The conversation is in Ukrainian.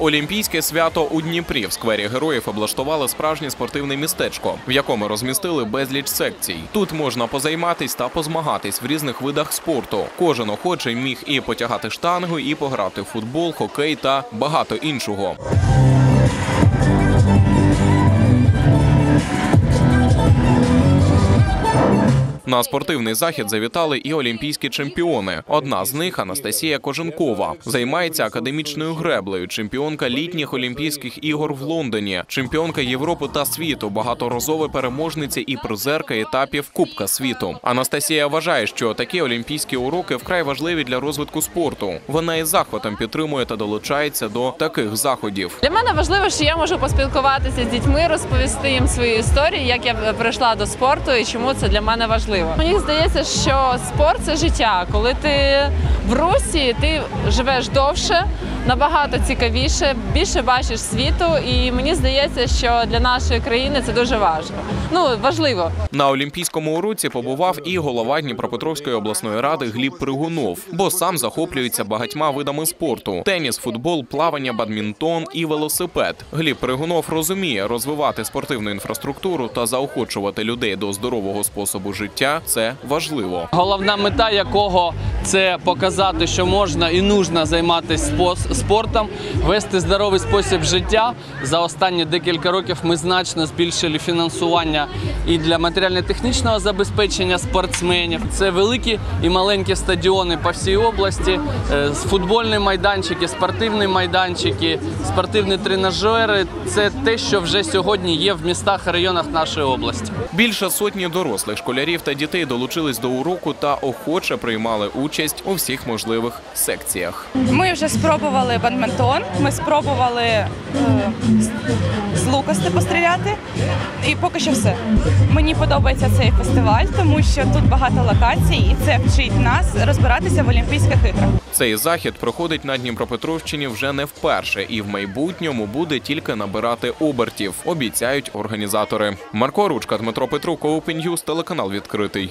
Олімпійське свято у Дніпрі в сквері героїв облаштували справжнє спортивне містечко, в якому розмістили безліч секцій. Тут можна позайматись та позмагатись в різних видах спорту. Кожен охочий міг і потягати штангу, і пограти в футбол, хокей та багато іншого. На спортивний захід завітали і олімпійські чемпіони. Одна з них Анастасія Коженкова займається академічною греблею, чемпіонка літніх олімпійських ігор в Лондоні, чемпіонка Європи та світу, багаторазова переможниця і призерка етапів Кубка світу. Анастасія вважає, що такі олімпійські уроки вкрай важливі для розвитку спорту. Вона із захватом підтримує та долучається до таких заходів. Для мене важливо, що я можу поспілкуватися з дітьми, розповісти їм свою історію, як я прийшла до спорту і чому це для мене важливо. Мені здається, що спорт це життя. Коли ти в русі, ти живеш довше, набагато цікавіше, більше бачиш світу. І мені здається, що для нашої країни це дуже важливо. Ну важливо. На олімпійському уроці побував і голова Дніпропетровської обласної ради Гліб Пригунов, бо сам захоплюється багатьма видами спорту: теніс, футбол, плавання, бадмінтон і велосипед. Гліб Пригунов розуміє, розвивати спортивну інфраструктуру та заохочувати людей до здорового способу життя це важливо. Головна мета якого це показати, що можна і нужно займатися спортом, вести здоровий спосіб життя. За останні декілька років ми значно збільшили фінансування і для матеріально-технічного забезпечення спортсменів. Це великі і маленькі стадіони по всій області, е, футбольні майданчики, спортивні майданчики, спортивні тренажери. Це те, що вже сьогодні є в містах і районах нашої області. Більше сотні дорослих школярів та дітей долучились до уроку та охоче приймали участь у всіх можливих секціях. Ми вже спробували бадмінтон, ми спробували е, з- лукости постріляти. І поки що все. Мені подобається цей фестиваль, тому що тут багато локацій, і це вчить нас розбиратися в Олімпійських іграх. Цей захід проходить на Дніпропетровщині вже не вперше, і в майбутньому буде тільки набирати обертів, обіцяють організатори. Марко Ручка, Дмитро Петрук, Open телеканал відкритий.